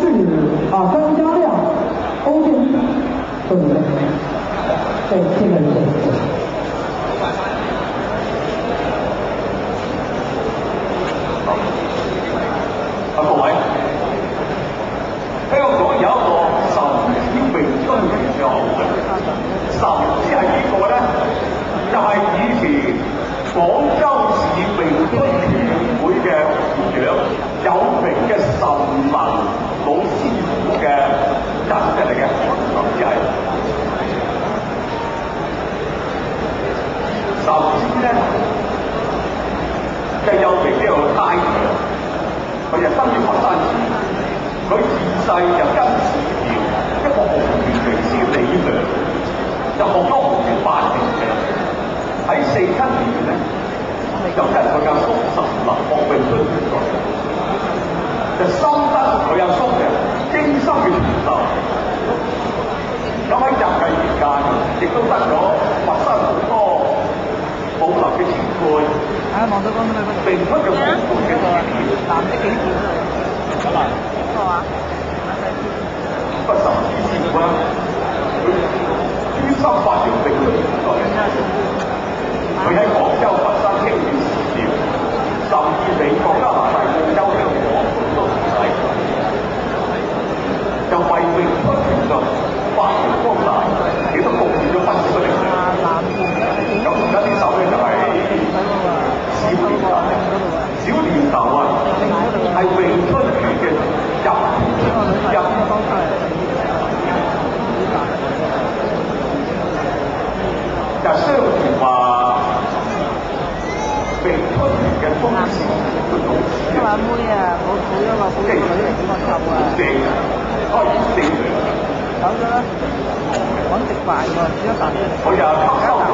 志啊，张家亮、欧建一，都准备。对，这个人。啊，各位，香港有一个神霄榮春嘅項目，神之係邊個咧？就系、以前廣州市詠春協會嘅會長，有名嘅神文老師傅嘅人出嚟嘅，神之係首先咧，就有名叫做太陽。佢就生於佛山市，佢自細就跟史調一個紅拳名師李良，就学咗紅拳八年嘅。喺四七年咧，就跟佢阿叔實林學詠春拳術，就深得佢阿叔嘅精深嘅傳授。咁喺日嘅年間，亦都得咗佛山好多武林嘅前輩。啊，望到嗰度，詠春嘅門門嘅。藍色小年頭，小年頭啊！係詠春拳嘅入入就相傳話詠春拳嘅宗師個祖師個阿妹啊，我抱咗個好女嚟點個頭啊！正開完正走咗啦，揾食飯喎，煮一啖。佢就吸收到